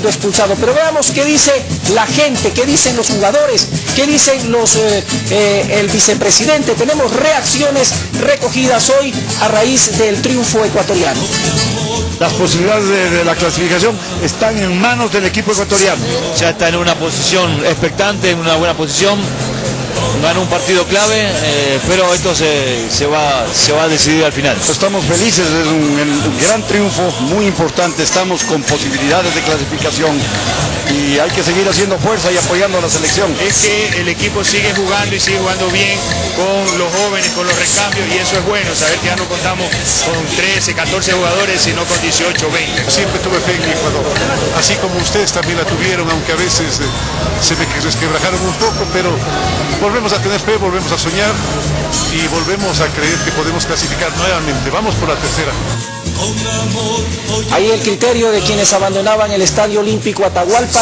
siendo expulsado. Pero veamos qué dice la gente, qué dicen los jugadores, qué dicen los, eh, eh, el vicepresidente. Tenemos reacciones recogidas hoy a raíz del triunfo ecuatoriano. Las posibilidades de, de la clasificación están en manos del equipo ecuatoriano. Ya está en una posición expectante, en una buena posición ganó un partido clave, eh, pero esto se, se, va, se va a decidir al final. Estamos felices, es un, un, gran triunfo, muy importante, estamos con posibilidades de clasificación y hay que seguir haciendo fuerza y apoyando a la selección. Es que el equipo sigue jugando y sigue jugando bien con los jóvenes, con los recambios y eso es bueno, saber que ya no contamos con 13, 14 jugadores, sino con 18, 20. Siempre tuve fe en Ecuador, así como ustedes también la tuvieron, aunque a veces eh, se me resquebrajaron un poco, pero volvemos a tener fe, volvemos a soñar y volvemos a creer que podemos clasificar nuevamente. Vamos por la tercera. Ahí el criterio de quienes abandonaban el Estadio Olímpico Atahualpa.